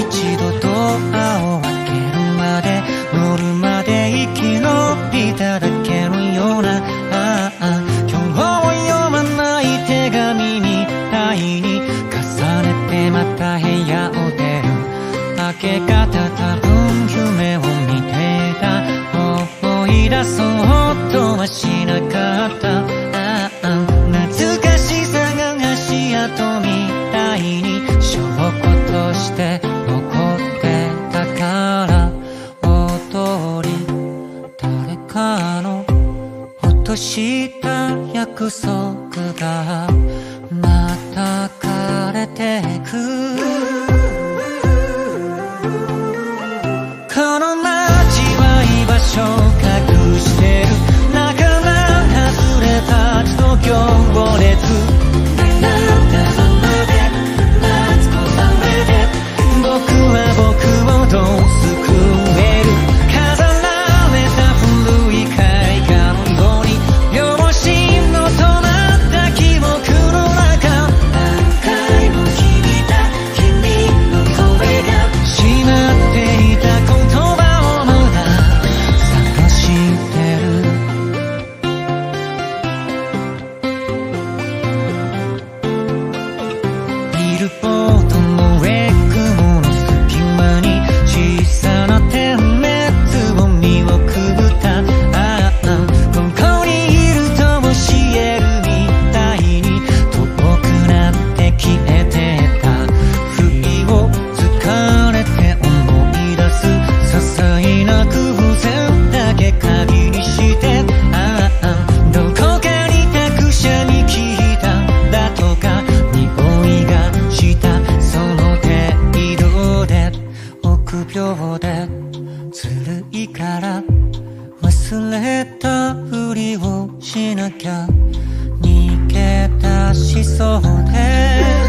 一度ドアを開けるまで乗るまで生き延びただけのようなああ今日を読まない手紙みたいに重ねてまた部屋を出る。明け方多分夢を見てた。思い出そうとはしなかった。した約束がまた枯れてくきゃ逃げ出しそうで